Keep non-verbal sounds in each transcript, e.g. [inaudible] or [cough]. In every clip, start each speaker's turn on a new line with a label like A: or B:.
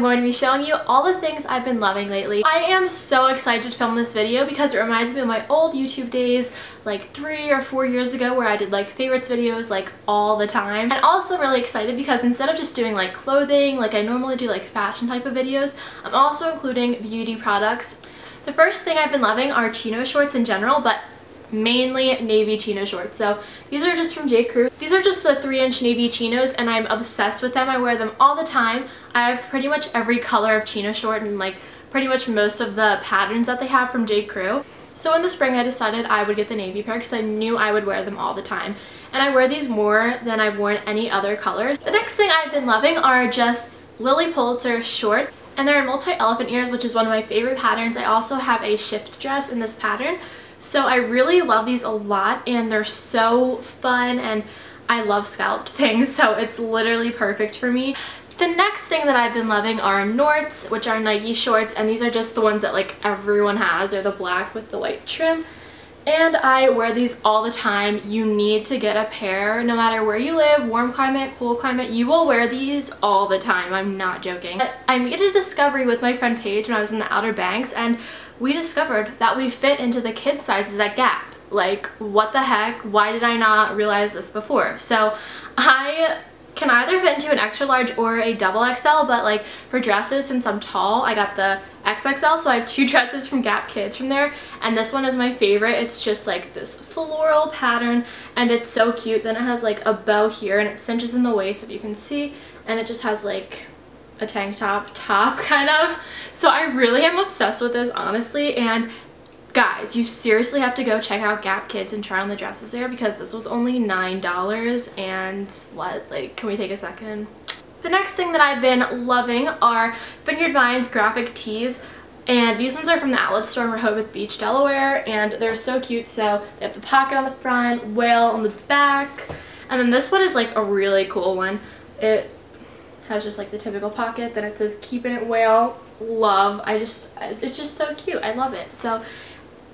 A: I'm going to be showing you all the things I've been loving lately. I am so excited to film this video because it reminds me of my old YouTube days like three or four years ago where I did like favorites videos like all the time. And also really excited because instead of just doing like clothing like I normally do like fashion type of videos, I'm also including beauty products. The first thing I've been loving are chino shorts in general, but mainly navy chino shorts. So these are just from J. Crew. These are just the 3 inch navy chinos and I'm obsessed with them. I wear them all the time. I have pretty much every color of chino short and like pretty much most of the patterns that they have from J. Crew. So in the spring I decided I would get the navy pair because I knew I would wear them all the time. And I wear these more than I've worn any other colors. The next thing I've been loving are just Lilly Pulitzer shorts. And they're in multi-elephant ears, which is one of my favorite patterns. I also have a shift dress in this pattern, so I really love these a lot and they're so fun and I love scalloped [laughs] things so it's literally perfect for me. The next thing that I've been loving are Norts, which are Nike shorts, and these are just the ones that like everyone has. They're the black with the white trim. And I wear these all the time. You need to get a pair no matter where you live, warm climate, cool climate, you will wear these all the time. I'm not joking. I made a discovery with my friend Paige when I was in the Outer Banks and we discovered that we fit into the kid sizes at Gap. Like, what the heck? Why did I not realize this before? So I can either fit into an extra large or a double XL, but like for dresses, since I'm tall, I got the XXL, so I have two [laughs] dresses from Gap Kids from there, and this one is my favorite. It's just like this floral pattern, and it's so cute. Then it has like a bow here, and it cinches in the waist, if you can see, and it just has like a tank top top [laughs] kind of. So I really am obsessed with this honestly and guys you seriously have to go check out Gap Kids and try on the dresses there because this was only nine dollars and what like can we take a second the next thing that I've been loving are Vineyard Vines graphic tees and these ones are from the outlet store in Rehoboth Beach, Delaware and they're so cute so they have the pocket on the front, whale on the back and then this one is like a really cool one it has just like the typical pocket. Then it says keeping it whale. Love. I just, it's just so cute. I love it. So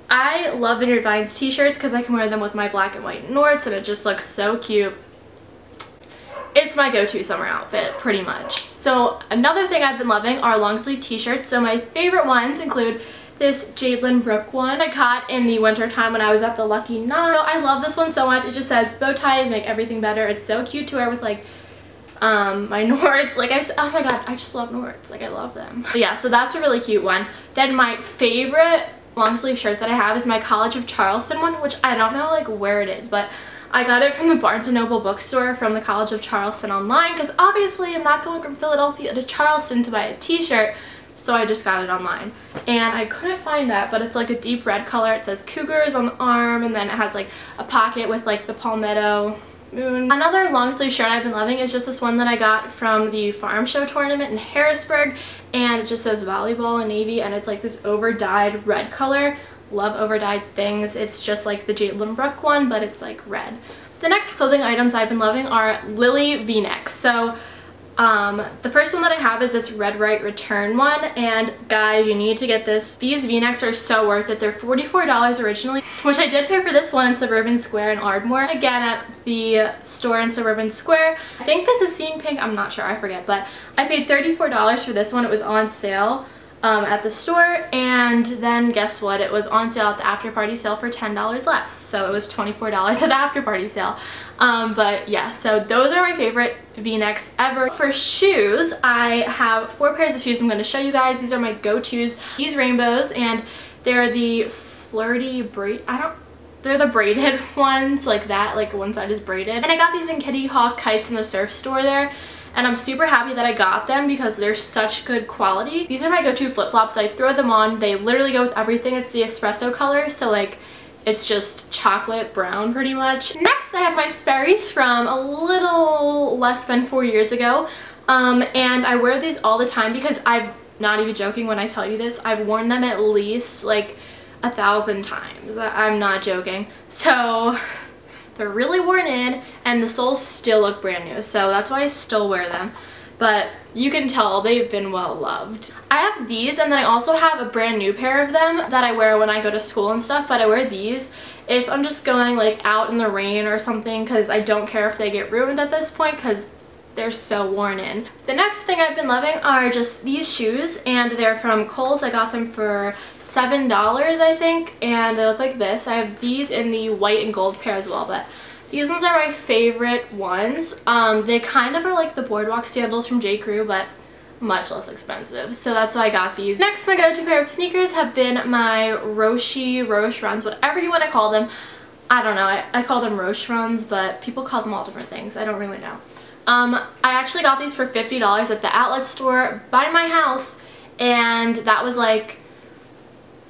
A: I love Vineyard Vines t-shirts because I can wear them with my black and white Norts and it just looks so cute. It's my go-to summer outfit, pretty much. So another thing I've been loving are long sleeve t-shirts. So my favorite ones include this Jadelynn Brooke one I got in the winter time when I was at the Lucky Nine. I love this one so much. It just says bow ties make everything better. It's so cute to wear with like um, my [laughs] Norts. Like I, oh my god, I just love Norts. Like I love them. But yeah, so that's a really cute one. Then my favorite long sleeve shirt that I have is my College of Charleston one, which I don't know like where it is, but I got it from the Barnes & Noble bookstore from the College of Charleston online because obviously I'm not going from Philadelphia to Charleston to buy a t-shirt so I just got it online. And I couldn't find that but it's like a deep red color. It says cougars on the arm and then it has like a pocket with like the palmetto moon. Another long sleeve shirt I've been loving is just this one that I got from the farm show tournament in Harrisburg and it just says volleyball in navy and it's like this over dyed red color. Love over dyed things. It's just like the Jadelynn Brooke one but it's like red. The next clothing items I've been loving are Lilly v-necks. So um, the first one that I have is this Red Right Return one, and guys, you need to get this. These v-necks are so worth it. They're $44 originally, which I did pay for this one in Suburban Square in Ardmore. Again, at the store in Suburban Square. I think this is Seeing Pink, I'm not sure, I forget, but I paid $34 for this one. It was on sale um, at the store and then guess what? It was on sale at the after party sale for $10 less. So it was $24 [laughs] at the after party sale. Um, but yeah so those are my favorite v-necks ever. For shoes I have four pairs of shoes I'm going to show you guys. These are my go-to's. These rainbows and they're the flirty braid I don't they're the braided [laughs] ones like that like one side is braided. And I got these in Kitty Hawk Kites in the surf store there and I'm super happy that I got them because they're such good quality. These are my go-to flip-flops. I throw them on. They literally go with everything. It's the espresso color, so like it's just chocolate brown pretty much. Next, I have my Sperry's from a little less than four years ago. Um, and I wear these all the time because I'm not even joking when I tell you this. I've worn them at least like a thousand times. I'm not joking. So [laughs] they're really worn in and the soles still look brand new. So that's why I still wear them. But you can tell they've been well loved. I have these and then I also have a brand new pair of them that I wear when I go to school and stuff. But I wear these if I'm just going like out in the rain or something because I don't care if they get ruined at this point because they're so worn in. The next thing I've been loving are just these shoes and they're from Kohl's. I got them for $7 I think and they look like this. I have these in the white and gold pair as well but these ones are my favorite ones. Um, they kind of are like the boardwalk sandals from J. Crew but much less expensive. So that's why I got these. Next, my go-to pair of sneakers have been my Roshi, Roshe runs, whatever you want to call them. I don't know. I, I call them Roshe runs, but people call them all different things. I don't really know. Um, I actually got these for $50 at the outlet store by my house, and that was like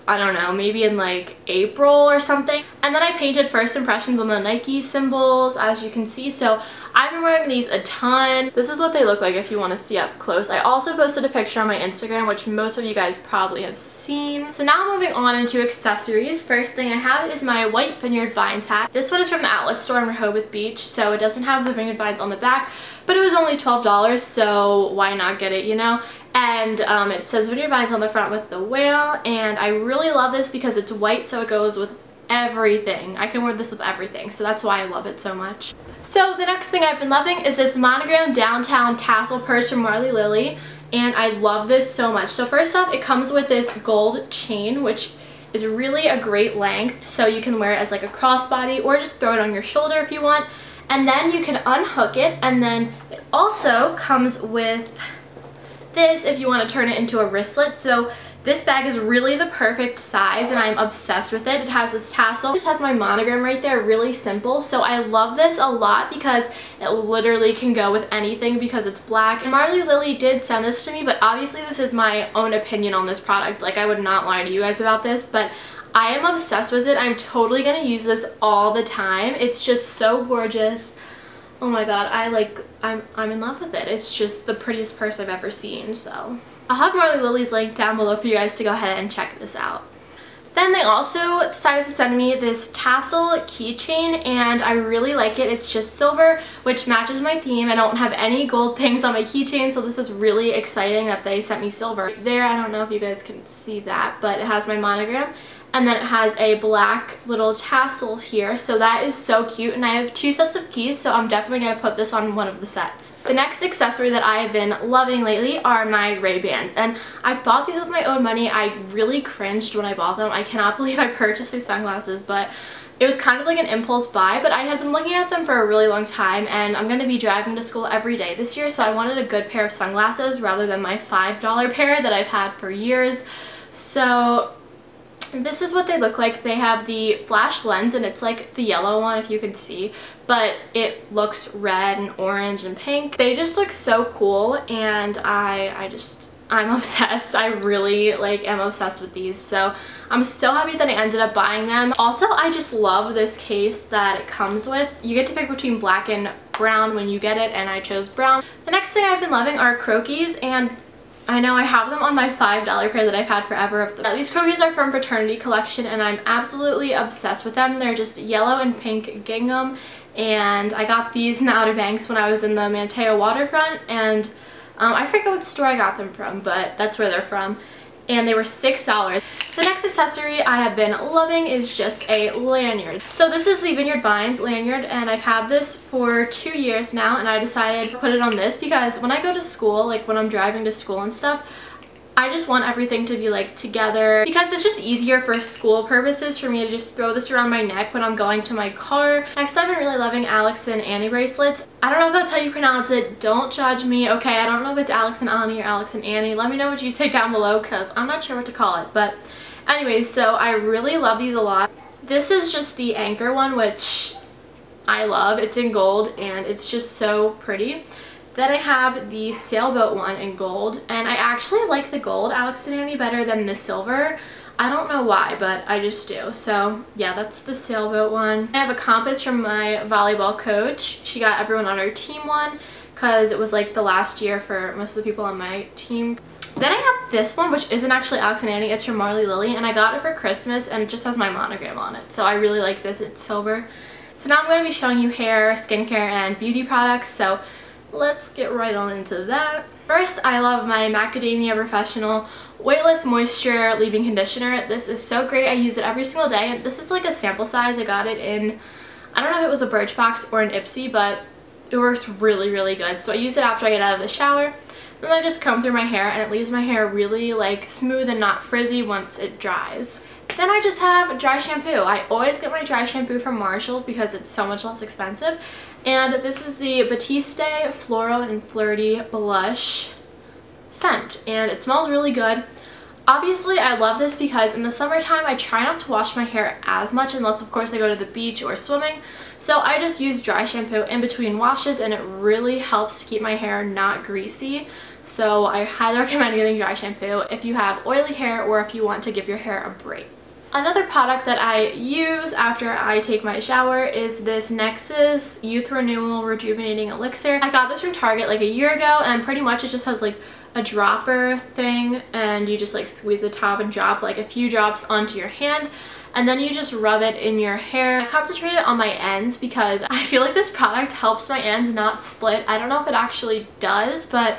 A: I don't know, maybe in like April or something. And then I painted first impressions on the Nike symbols, as you can see. So I've been wearing these a ton. This is what they look like if you want to see up close. I also posted a picture on my Instagram, which most of you guys probably have seen. So now moving on into accessories. First thing I have is my white Vineyard Vines hat. This one is from the outlet store in Rehoboth Beach, so it doesn't have the Vineyard Vines on the back, but it was only $12, so why not get it, you know? And um, it says Vineyard Vines on the front with the whale and I really love this because it's white so it goes with everything. I can wear this with everything so that's why I love it so much. So the next thing I've been loving is this monogram downtown tassel purse from Marley Lilly and I love this so much. So first off it comes with this gold chain which is really a great length so you can wear it as like a crossbody or just throw it on your shoulder if you want and then you can unhook it and then it also comes with this if you want to turn it into a wristlet. So this bag is really the perfect size and I'm obsessed with it. It has this tassel. It just has my monogram right there, really simple. So I love this a lot because it literally can go with anything because it's black. And Marley Lilly did send this to me, but obviously this is my own opinion on this product. Like I would not lie to you guys about this, but I am obsessed with it. I'm totally going to use this all the time. It's just so gorgeous oh my god I like I'm I'm in love with it it's just the prettiest purse I've ever seen so I'll have Marley Lilly's link down below for you guys to go ahead and check this out then they also decided to send me this tassel keychain and I really like it. It's just silver, which matches my theme. I don't have any gold things on my keychain, so this is really exciting that they sent me silver. There, I don't know if you guys can see that, but it has my monogram and then it has a black little tassel here so that is so cute and I have two sets of keys so I'm definitely going to put this on one of the sets. The next accessory that I have been loving lately are my Ray-Bans and I bought these with my own money. I really cringed when I bought them. I cannot [laughs] believe I purchased these sunglasses but it was kind of like an impulse buy, but I had been looking at them for a really long time and I'm going to be driving to school every day this year, so I wanted a good pair of sunglasses rather than my $5 pair that I've had for years. So this is what they look like. They have the flash lens and it's like the yellow one if you can see, but it looks red and orange and pink. They just look so cool and I, I just, I'm [laughs] obsessed. I really like am obsessed with these. So I'm so happy that I ended up buying them. Also, I just love this case that it comes with. You get to pick between black and brown when you get it and I chose brown. The next thing I've been loving are Croakies and I know I have them on my $5 pair that I've had forever. Of them. These Croakies are from Fraternity Collection and I'm absolutely obsessed with them. They're just yellow and pink gingham and I got these in the Outer Banks when I was in the Manteo waterfront and um, I forget what store I got them from but that's where they're from and they were $6. The next accessory I have been loving is just a lanyard. So this is the Vineyard Vines lanyard and I've had this for two years now and I decided to put it on this because when I go to school, like when I'm driving to school and stuff, I just want everything to be like together because it's just easier for school purposes for me to just throw this around my neck when I'm going to my car. Next I've been really loving Alex and Ani bracelets. I don't know if that's how you pronounce it. Don't judge me. Okay, I don't know if it's Alex and Annie or Alex and Annie. Let me know what you say down below because I'm not sure what to call it. But anyways, so I really love these a lot. This is just the anchor one which I love. It's in gold and it's just so pretty. Then I have the sailboat one in gold, and I actually like the gold Alex and Ani better than the silver. I don't know why, but I just do. So yeah, that's the sailboat one. I have a compass from my volleyball coach. She got everyone on her team one because it was like the last year for most of the people on my team. Then I have this one, which isn't actually Alex and Ani. It's from Marley Lilly, and I got it for Christmas, and it just has my monogram on it. So I really like this. It's silver. So now I'm going to be showing you hair, skincare, and beauty products. So let's get right on into that. First, I love my Macadamia Professional Weightless Moisture Leave-In Conditioner. This is so great. I use it every single day. This is like a sample size. I got it in, I don't know if it was a Birchbox or an Ipsy, but it works really, really good. So I use it after I get out of the shower. Then I just comb through my hair and it leaves my hair really like smooth and not frizzy once it dries. Then I just have dry shampoo. I always get my dry shampoo from Marshalls because it's so much less expensive. And this is the Batiste Floral and Flirty Blush scent. And it smells really good. Obviously, I love this because in the summertime, I try not to wash my hair as much unless, of course, I go to the beach or swimming. So I just use dry shampoo in between washes and it really helps to keep my hair not greasy. So I highly [laughs] recommend getting dry shampoo if you have oily hair or if you want to give your hair a break. Another product that I use after I take my shower is this Nexxus Youth Renewal Rejuvenating Elixir. I got this from Target like a year ago and pretty much it just has like a dropper thing and you just like squeeze the top and drop like a few drops onto your hand and then you just rub it in your hair. I concentrate it on my ends because I feel like this product helps my ends not split. I don't know if it actually does, but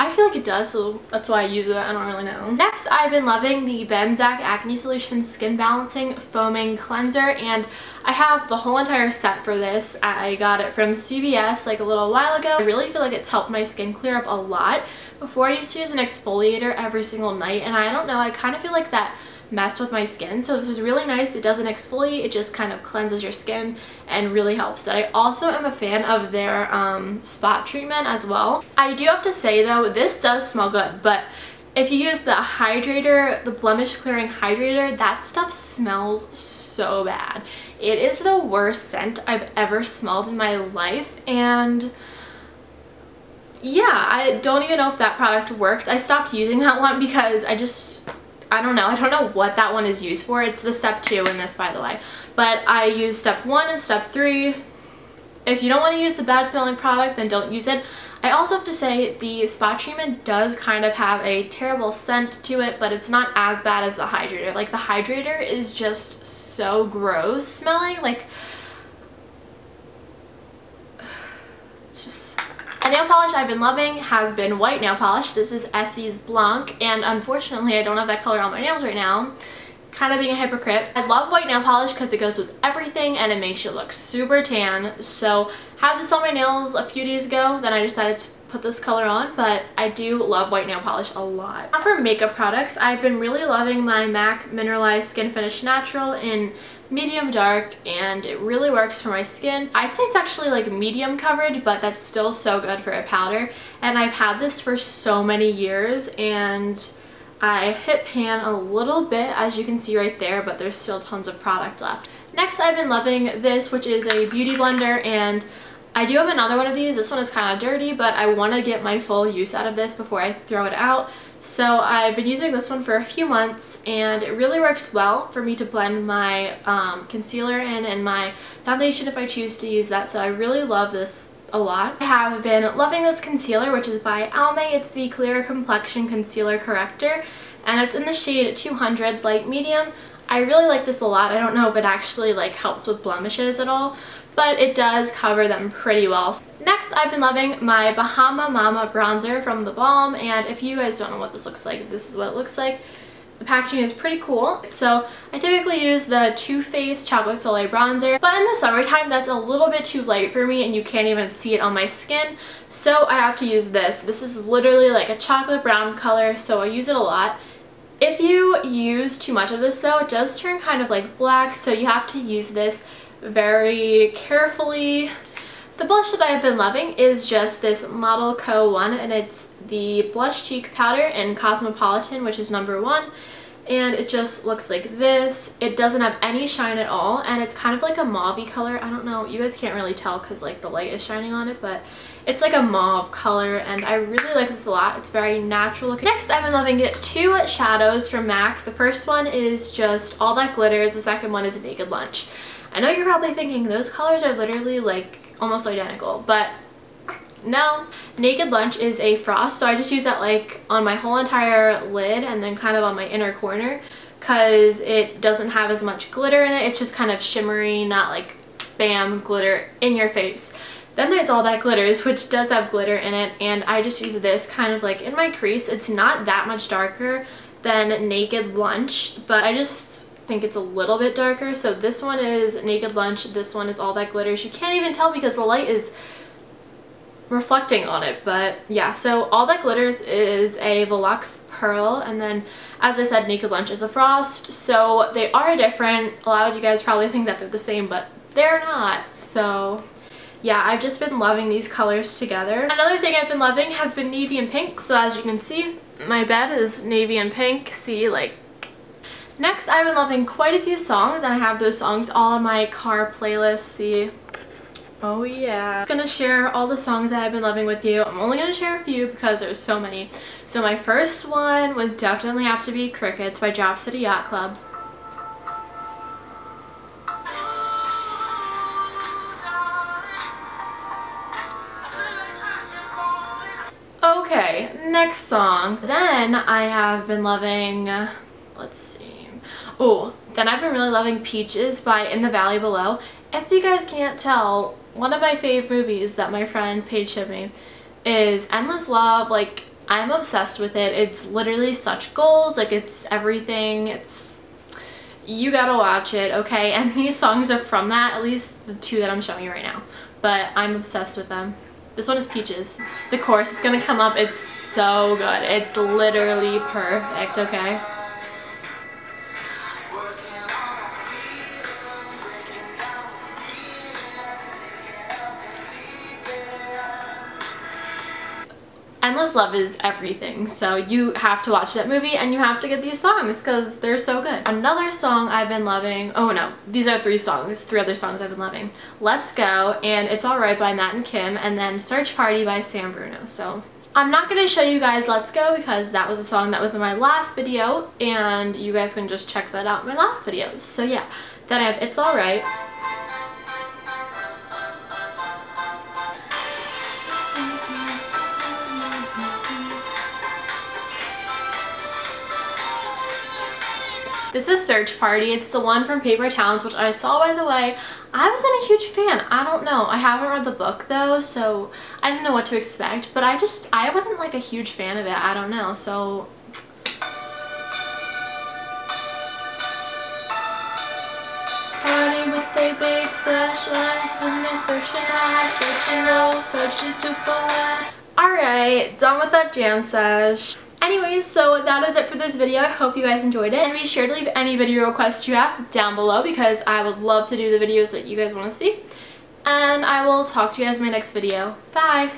A: I feel like it does, so that's why I use it. I don't really know. Next, I've been loving the Benzac Acne Solution Skin Balancing Foaming Cleanser, and I have the whole entire set for this. I got it from CVS like a little while ago. I really feel like it's helped my skin clear up a lot. Before I used to use an exfoliator every single night, and I don't know, I kind of feel like that mess with my skin. So this is really nice. It doesn't exfoliate. It just kind of cleanses your skin and really helps that. I also am a fan of their um, spot treatment as well. I do have to say though, this does smell good, but if you use the hydrator, the blemish clearing hydrator, that stuff smells so bad. It is the worst scent I've ever smelled in my life and yeah, I don't even know if that product worked. I stopped using that [laughs] one because I just I don't know. I don't know what that one is used for. It's the step two in this, by the way. But I use step one and step three. If you don't want to use the bad smelling product, then don't use it. I also have to say the spot treatment does kind of have a terrible scent to it, but it's not as bad as the hydrator. Like the hydrator is just so gross smelling. Like Nail polish I've been loving has been white nail polish. This is Essie's Blanc, and unfortunately I don't have that color on my nails right now. Kind of being a hypocrite. I love white nail polish because it goes with everything and it makes you look super tan. So I had this on my nails a few days ago, then I decided to put this color on, but I do love white nail polish a lot. Now for makeup products, I've been really loving my MAC Mineralized Skin Finish Natural in medium dark and it really works for my skin. I'd say it's actually like medium coverage but that's still so good for a powder and I've had this for so many years and I hit pan a little bit as you can see right there but there's still tons of product left. Next I've been loving this which is a beauty blender and I do have another one of these. This one is kind of dirty, but I want to get my full use out of this before I throw it out. So I've been using this one for a few months and it really works well for me to blend my um, concealer in and my foundation if I choose to use that. So I really love this a lot. I have been loving this concealer which is by Almay. It's the Clear Complexion Concealer Corrector and it's in the shade 200 Light Medium. I really like this a lot. I don't know if it actually like helps with blemishes at all, but it does cover them pretty well. Next, I've been loving my Bahama Mama bronzer from The Balm, and if you guys don't know what this looks like, this is what it looks like. The packaging is pretty cool. So I typically use the Too Faced Chocolate Soleil bronzer, but in the summertime that's a little bit too light for me and you can't even see it on my skin. So I have to use this. This is literally like a chocolate brown color, so I use it a lot. If you use too much of this though, it does turn kind of like black, so you have to use this very carefully. The blush that I've been loving is just this Model Co. one and it's the Blush Cheek Powder in Cosmopolitan which is number one and it just looks like this. It doesn't have any shine at all and it's kind of like a mauve color. I don't know, you guys can't really tell because like the light is shining on it but it's like a mauve color and I really like this a lot. It's very natural looking. Next I've been loving it two shadows from MAC. The first one is just All That Glitters. The second one is Naked Lunch. I know you're probably thinking those colors are literally like almost identical, but no. Naked Lunch is a frost, so I just use that like on my whole entire lid and then kind of on my inner corner because it doesn't have as much glitter in it. It's just kind of shimmery, not like bam, glitter in your face. Then there's All That Glitters, which does have glitter in it, and I just use this kind of like in my crease. It's not that much darker than Naked Lunch, but I just think it's a little bit darker. So this one is Naked Lunch. This one is All That Glitters. You can't even tell because the light is reflecting on it but yeah so all that glitters is a Veluxe pearl and then as I said Naked Lunch is a frost so they are different a lot of you guys probably think that they're the same but they're not so yeah I've just been loving these colors together another thing I've been loving has been navy and pink so as you can see my bed is navy and pink see like next I've been loving quite a few songs and I have those songs all on my car playlist see Oh yeah. I'm gonna share all the songs that I've been loving with you. I'm only gonna share a few because there's so many. So my first one would definitely have to be Crickets by Drop City Yacht Club. Song. Then I have been loving, let's see. Oh, then I've been really loving Peaches by In the Valley Below. If you guys can't tell, one of my fave movies that my friend Paige showed me is Endless Love. Like, I'm obsessed with it. It's literally such goals. Like, it's everything. It's... You gotta watch it, okay? [laughs] And these songs are from that, at least the two that I'm showing you right now. But I'm obsessed with them. This one is Peaches. The course is gonna come up. It's so good. It's literally perfect, okay? Love is everything. So you have to watch that movie and you have to get these songs because they're so good. Another song I've been loving, oh no, these are three songs, three other songs I've been loving. Let's Go and It's Alright by Matt and Kim and then Search Party by Sam Bruno. So I'm not going to show you guys Let's Go because that was a song that was in my last video and you guys can just check that out in my last video. So yeah, then I have It's Alright. This is Search Party. It's the one from Paper Towns, which I saw, by the way. I wasn't a huge fan. I don't know. I haven't read the book, though, so I didn't know what to expect. But I just, I wasn't, like, a huge fan of it. I don't know, so... Party with a big flashlights and they're searching high, searching low, searching super high. Alright, done with that jam sesh. Anyways, so that is it for this video. I hope you guys enjoyed it. And be sure to leave any video requests you have down below because I would love to do the videos that you guys want to see. And I will talk to you guys in my next video. Bye!